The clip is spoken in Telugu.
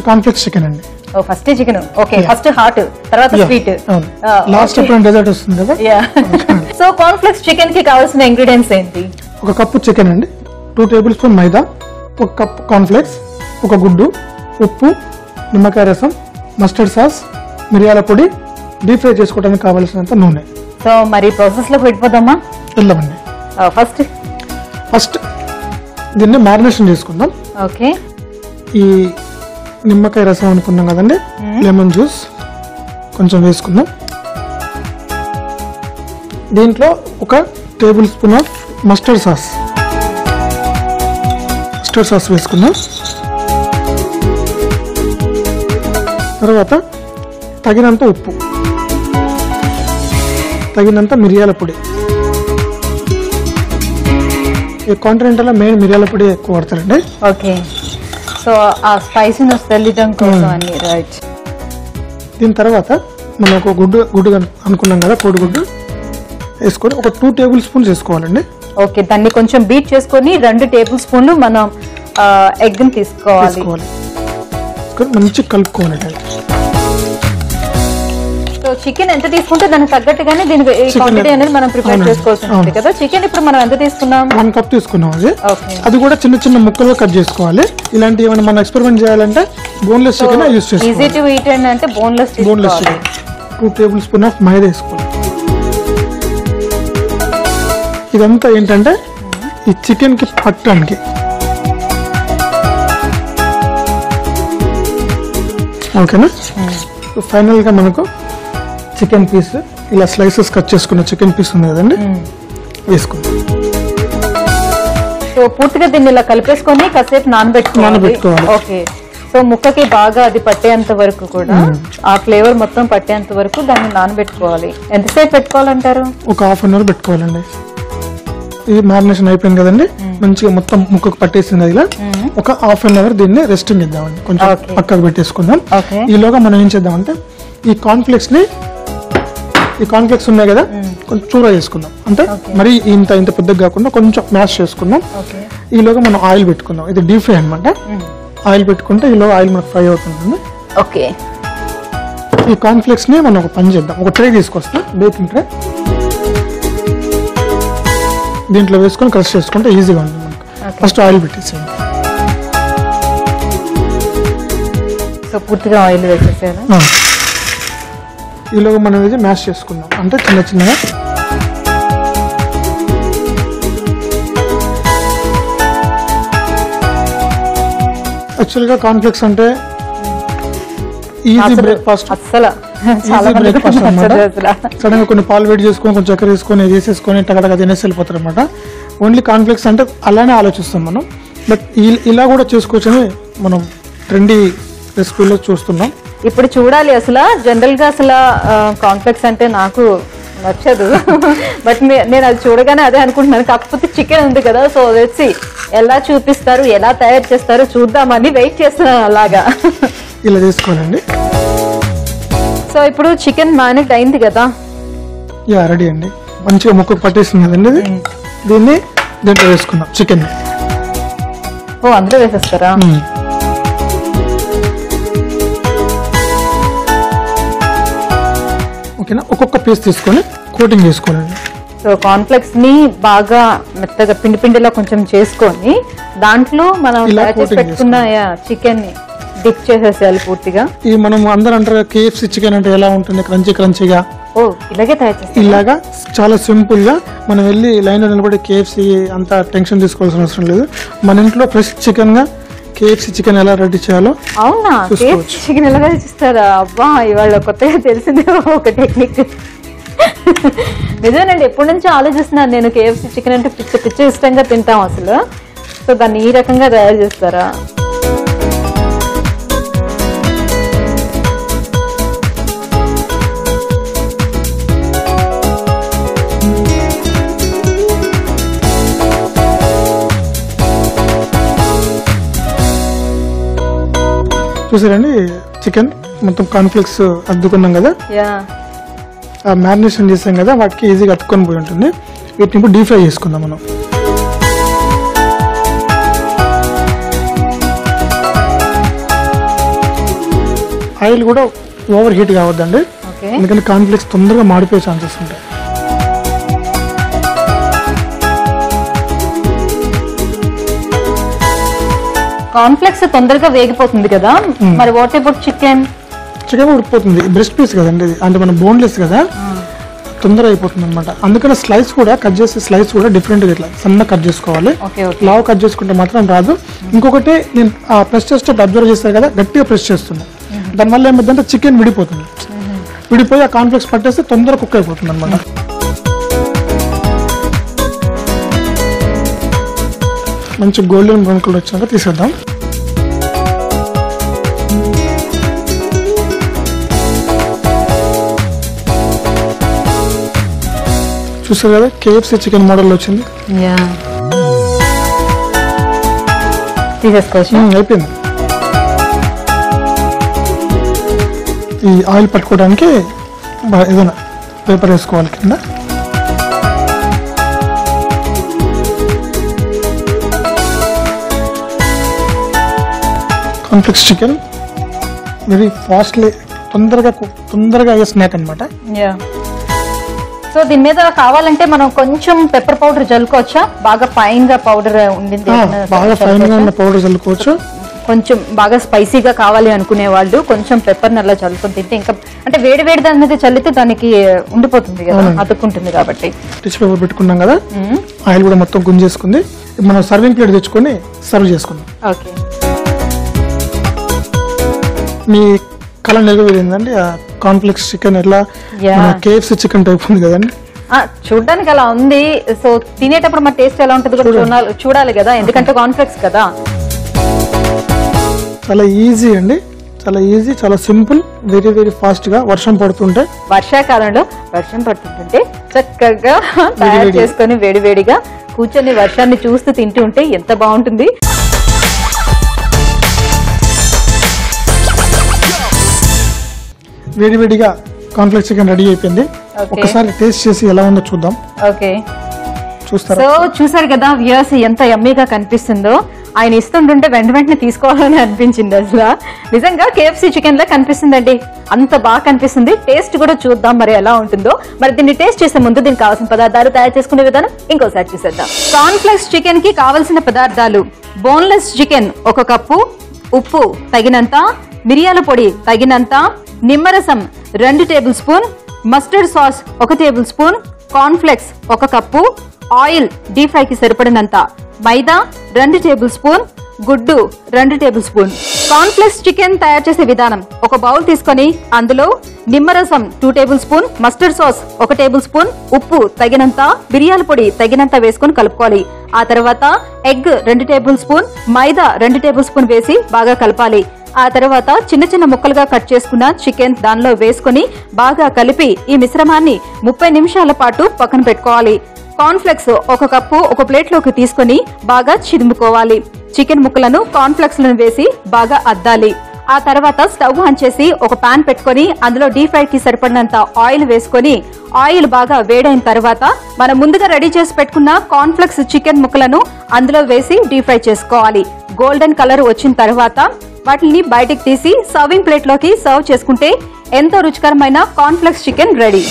కాన్ఫ్లెక్స్ చికెన్ అండి. ఓ first chicken. Okay. First hot తర్వాత స్వీట్. లాస్ట్ అప్పుడు డెజర్ట్ వస్తుంది కదా? సో కాన్ఫ్లెక్స్ చికెన్కి కావాల్సిన ఇంగ్రీడియంట్స్ ఏంటి? ఒక కప్పు చికెన్ అండి. టూ టేబుల్ స్పూన్ మైదా ఒక కప్ కార్న్ఫ్లెక్స్ ఒక గుడ్డు ఉప్పు నిమ్మకాయ రసం మస్టర్డ్ సాస్ మిరియాల పొడి డీప్ ఫ్రై చేసుకోవడానికి కావాల్సినంత నూనె. సో మరి ప్రాసెస్లోకి వెళ్ళిపోదామా? వెళ్ళమండి. ఫస్ట్ ఫస్ట్ దీన్ని మ్యారినేషన్ చేసుకుందాం. ఓకే ఈ నిమ్మకాయ రసం అనుకున్నాం కదండి? Lemon juice. కొంచెం వేసుకుందాం. దీంట్లో ఒక tablespoon of mustard sauce. Mustard sauce వేసుకుందాం. తర్వాత తగినంత ఉప్పు. తగినంత మిరియాల పొడి. ఈ కాంటినెంటల్ మెయిన్ మిరియాల పొడి ఎక్కువ వాడతారండి. ఓకే. సో ఆ స్పైసీనెస్ తెలియడం కోసం అన్ని రైట్ దీని తర్వాత మనం ఒక గుడ్డు గుడ్డు కన్- అనుకున్నాం కదా కోడిగుడ్డు వేసుకొని ఒక టూ టేబుల్ స్పూన్స్ వేసుకోవాలండి. ఓకే దాన్ని కొంచెం బీట్ చేసుకొని రెండు టేబుల్ స్పూన్లు మనం ఎగ్ని తీసుకోవాలి. మంచిగా కలుపుకోవాలి చికెన్ ఎంత తీసుకుంటే దానికి తగ్గట్టుగానే దీనికి క్వాంటిటీ అనేది మనం ప్రిపేర్. చేసుకోవాల్సి ఉంటుంది. కదా. చికెన్ ఇప్పుడు మనం ఎంత తీసుకున్నాం? వన్ కప్ తీసుకున్నాం అది. అది కూడా చిన్న చిన్న ముక్కలుగా కట్ చేసుకోవాలి. ఇలాంటి ఏమైనా మనం ఎక్స్పెరిమెంట్ చేయాలంటే బోన్లెస్ చికెన్ యూస్ ఈజీ చేసుకోవాలి. టు ఈట్ అంటే boneless boneless chicken two tablespoon of మైదా వేసుకోవాలి. ఇదంతా ఏంటంటే ఈ చికెన్కి పట్టడానికి. ఓకేనా ఫైనల్గా మనకు చికెన్ పీస్ ఇలా స్లైసెస్ కట్ చేసుకున్న చికెన్ పీస్ ఉంది కదండి? వేసుకుందాం సో పూర్తిగా దీన్ని ఇలా కలిపేసుకొని కాసేపు నానబెట్టుకోవాలి. ఓకే. సో ముక్కకి బాగా అది పట్టేంత వరకు కూడా ఆ ఫ్లేవర్ మొత్తం పట్టేంత వరకు దాన్ని నానబెట్టుకోవాలి. ఎంతసేపు పెట్టుకోవాలంటారు? ఒక హాఫ్ అన్ అవర్ పెట్టుకోవాలండి. ఇది మ్యారినేషన్ అయిపోయింది కదండి? మంచిగా మొత్తం ముక్కకు పట్టేసింది ఇలా. ఒక హాఫ్ అన్ అవర్ దీన్ని రెస్టింగ్ ఇద్దామండి కొంచెం. పక్కకు పెట్టేసుకుందాం. ఈలోగా మనం ఏం చేద్దామంటే ఈ కాన్ఫ్లెక్స్ని ఈ కాన్ఫ్లెక్స్ ఉన్నాయి కదా కొంచెం చూర చేసుకుందాం. అంటే మరి ఇంత ఇంత పెద్దగా కాకుండా కొంచెం మ్యాష్ చేసుకుందాం. ఈలోగా మనం ఆయిల్ పెట్టుకుందాం. ఇది డీప్ ఫ్రై అనమాట ఆయిల్ పెట్టుకుంటే ఈలోగా ఆయిల్ మనకు ఫ్రై అవుతుంది ఓకే. ఈ కాన్ఫ్లెక్స్ని మనం ఒక పని చేద్దాం. ఒక ట్రే తీసుకొస్తాం బేకింగ్ ట్రే. దీంట్లో వేసుకొని క్రష్ చేసుకుంటే ఈజీగా ఉంటుంది మనకు. ఫస్ట్ ఆయిల్ పెట్టేసేయండి. సో పూర్తిగా ఆయిల్ వేసేసారు ఆ. ఈలోగా మనం ఇది మ్యాష్ చేసుకుందాం అంటే చిన్న చిన్నగా. యాక్చువల్గా కాన్ఫ్లెక్స్ అంటే ఈజీ అసలు- బ్రేక్ఫాస్ట్. మంది బ్రేక్ఫాస్ట్ అనమాట అసలు సడన్గా కొన్ని పాలు వేడి చేసుకొని కొంచెం చక్కెర వేసుకొని ఇది వేసేసుకొని టగటగా తినేసి వెళ్ళిపోతారు అనమాట ఓన్లీ కాన్ఫ్లెక్స్ అంటే అలానే ఆలోచిస్తాం మనం. బట్ ఇలా కూడా చేసుకోవచ్చని మనం ట్రెండీ రెసిపీలో చూస్తున్నాం. ఇప్పుడు చూడాలి అసలు. జనరల్గా అసలు కాంప్లెక్స్ అంటే నాకు నచ్చదు. బట్ నేను అది చూడగానే అదే అనుకుంటున్నాను. కాకపోతే చికెన్ ఉంది కదా సో వచ్చి ఎలా చూపిస్తారు ఎలా తయారు చేస్తారో చూద్దామని వెయిట్ చేస్తున్నాను అలాగా. ఇలా చేసుకోవాలండి సో ఇప్పుడు చికెన్ మ్యారినేట్ అయింది కదా. యా రెడీ అండి. మంచిగా ముక్క పట్టేసింది కదండి ఇది. దీన్ని దీంట్లో వేసుకుందాం చికెన్ ఓ అందులో వేసేస్తారా? ఓకేనా? ఒక్కొక్క పీస్ తీసుకొని కోటింగ్ చేసుకోవాలండి సో కాన్ఫ్లెక్స్ని బాగా మెత్తగా పిండి పిండిలా కొంచెం చేసుకొని దాంట్లో మనం పెట్టుకున్న చికెన్ని డిప్ చేసేసేయాలి పూర్తిగా. ఈ మనం అందరూ అంటారు కేఎఫ్సి చికెన్ అంటే ఎలా ఉంటుంది? క్రంచీ క్రంచీగా ఓ ఇలాగే తయారు చేస్తారు. ఇలాగా చాలా సింపుల్గా మనం వెళ్ళి లైన్లో నిలబడి కేఎఫ్సి అంత టెన్షన్ తీసుకోవాల్సిన అవసరం లేదు. మన ఇంట్లో ఫ్రెష్ చికెన్గా కేఎఫ్సి చికెన్ ఎలా రెడీ చేయాలో అవునా? చూసుకోవచ్చు. చికెన్ ఎలా చేస్తారా? అబ్బా ఇవాళ కొత్తగా తెలిసింది ఒక టెక్నిక్ నిజమేనండి ఎప్పటి నుంచో ఆలోచిస్తున్నాను నేను కేఎఫ్సి చికెన్ అంటే పిచ్చ పిచ్చ ఇష్టంగా తింటాం అసలు. సో దాన్ని ఈ రకంగా తయారు చేస్తారా? చూసారండి చికెన్ మొత్తం కాన్ఫ్లెక్స్ అద్దుకున్నాం కదా. ఆ మ్యారినేషన్ చేసాం కదా వాటికి ఈజీగా అతుక్కొని పోయి ఉంటుంది. వీటిని ఇప్పుడు డీప్ ఫ్రై చేసుకుందాం మనం. ఆయిల్ కూడా ఓవర్ హీట్ కావద్దండి. ఎందుకంటే కాన్ఫ్లెక్స్ తొందరగా మాడిపోయే ఛాన్సెస్ ఉంటాయి. కాన్ఫ్లెక్స్ తొందరగా వేగిపోతుంది కదా? మరి వాట్ అబౌట్ చికెన్ చికెన్ ఉడికిపోతుంది. బ్రెస్ట్ పీస్ కదండి. అంటే మన బోన్లెస్ కదా? తొందరగా అయిపోతుంది అనమాట అందుకని స్లైస్ కూడా కట్ చేసే స్లైస్ కూడా డిఫరెంట్గా ఇట్లా సన్న కట్ చేసుకోవాలి. లావ్ కట్ చేసుకుంటే మాత్రం రాదు. ఇంకొకటి నేను ప్రెస్ చేసేటప్పుడు అబ్జర్వ్ చేస్తాను కదా గట్టిగా ప్రెస్ చేస్తున్నా. దానివల్ల ఏమైందంటే చికెన్ విడిపోతుంది. విడిపోయి ఆ కాన్ఫ్లెక్స్ పట్టేస్తే తొందరగా కుక్ అయిపోతుంది అనమాట మంచి గోల్డెన్ బ్రౌన్ కలర్ వచ్చాక తీసేద్దాం. చూసారు కదా కేఎఫ్సీ చికెన్ మోడల్ వచ్చింది. తీసేసుకోవచ్చు అయిపోయింది. ఈ ఆయిల్ పట్టుకోవడానికి ఏదైనా పేపర్ వేసుకోవాలి కింద. కాన్ఫ్లెక్స్ చికెన్ వెరీ ఫాస్ట్లీ తొందరగా తొందరగా అయ్యే స్నాక్ అనమాట యా సో దీని మీద కావాలంటే మనం కొంచెం పెప్పర్ పౌడర్ జల్లుకోవచ్చా? బాగా ఫైన్గా పౌడర్ ఉండింది బాగా ఫైన్గా? ఉన్న పౌడర్ చల్లుకోవచ్చు కొంచెం బాగా స్పైసీగా కావాలి అనుకునే వాళ్ళు కొంచెం పెప్పర్ నల్ల చల్లుకొని తింటే ఇంకా అంటే వేడి వేడి దాని మీద చల్లితే దానికి ఉండిపోతుంది కదా అతుక్కుంటుంది కాబట్టి. టిష్యూ పేపర్ పెట్టుకున్నాం కదా. ఆయిల్ కూడా మొత్తం గుంజేసుకుంది. మనం సర్వింగ్ ప్లేట్ తెచ్చుకొని సర్వ్ చేసుకుందాం. ఓకే మీ కళ నెరవేరిందండి? ఆ కాన్ఫ్లెక్స్ చికెన్ ఎట్లా. కేఎఫ్సీ చికెన్ టైప్ ఉంది కదండి. ఆ, చూడ్డానికి అలా ఉంది. సో తినేటప్పుడు మన టేస్ట్ ఎలా ఉంటుంది కూడా చూడాలి కదా. ఎందుకంటే కాన్ఫ్లెక్స్ కదా. చాలా ఈజీ అండి. చాలా ఈజీ చాలా సింపుల్ వెరీ వెరీ ఫాస్ట్గా వర్షం పడుతుంటే. వర్షాకాలంలో వర్షం పడుతుంటే చక్కగా తయారు. చేసుకొని వేడివేడిగా కూర్చొని వర్షాన్ని చూస్తూ తింటూ ఉంటే ఎంత బాగుంటుంది. వేడివేడిగా కాన్ఫ్లెక్స్ చికెన్ రెడీ అయిపోయింది. ఒకసారి టేస్ట్ చేసి ఎలా ఉందో చూద్దాం. ఓకే చూస్తారా? సో చూసారు కదా వ్యూయర్స్ ఎంత యమ్మీగా కనిపిస్తుందో. ఆయన ఇస్తుంటుంటే వెంట వెంటనే తీసుకోవాలని అనిపించింది అసలు. నిజంగా కేఎఫ్సి చికెన్ లా కనిపిస్తుందండి. అంత బాగా కనిపిస్తుంది. టేస్ట్ కూడా చూద్దాం మరి ఎలా ఉంటుందో. మరి దీన్ని టేస్ట్ చేసే ముందు దీనికి కావాల్సిన పదార్థాలు తయారు చేసుకునే విధానం ఇంకోసారి చూసేద్దాం. కాన్ఫ్లెక్స్ చికెన్కి కావాల్సిన పదార్థాలు. బోన్లెస్ చికెన్ ఒక కప్పు. ఉప్పు తగినంత. మిరియాల పొడి తగినంత నిమ్మరసం రెండు టేబుల్ స్పూన్ మస్టర్డ్ సాస్ ఒక టేబుల్ స్పూన్ కార్న్ఫ్లెక్స్ ఒక కప్పు ఆయిల్ డీప్ ఫ్రైకి సరిపడినంత మైదా రెండు టేబుల్ స్పూన్ గుడ్డు రెండు టేబుల్ స్పూన్. కార్న్ఫ్లెక్స్ చికెన్ తయారు చేసే విధానం ఒక బౌల్ తీసుకొని అందులో నిమ్మరసం two tablespoon mustard sauce ఒక టేబుల్ స్పూన్ ఉప్పు తగినంత బిర్యాల పొడి తగినంత వేసుకొని కలుపుకోవాలి. ఆ తర్వాత ఎగ్ రెండు టేబుల్ స్పూన్ మైదా రెండు టేబుల్ స్పూన్ వేసి బాగా కలపాలి. ఆ తర్వాత చిన్న చిన్న ముక్కలుగా కట్ చేసుకున్న చికెన్ దానిలో వేసుకొని బాగా కలిపి ఈ మిశ్రమాన్ని ముప్పై నిమిషాల పాటు పక్కన పెట్టుకోవాలి. కార్న్ఫ్లెక్స్ ఒక కప్పు ఒక ప్లేట్లోకి తీసుకొని బాగా చిదుముకోవాలి. చికెన్ ముక్కలను కార్న్ఫ్లెక్స్లను వేసి బాగా అద్దాలి. ఆ తర్వాత స్టవ్ ఆన్ చేసి ఒక పాన్ పెట్టుకొని అందులో డీప్ ఫ్రై కి సరిపడినంత ఆయిల్ వేసుకొని ఆయిల్ బాగా వేడైన తర్వాత మనం ముందుగా రెడీ చేసి పెట్టుకున్న కార్న్ఫ్లెక్స్ చికెన్ ముక్కలను అందులో వేసి డీప్ ఫ్రై చేసుకోవాలి. గోల్డెన్ కలర్ వచ్చిన తర్వాత వాటిని బయటికి తీసి సర్వింగ్ ప్లేట్లోకి సర్వ్ చేసుకుంటే ఎంతో రుచికరమైన కాన్ఫ్లెక్స్ చికెన్ రెడీ.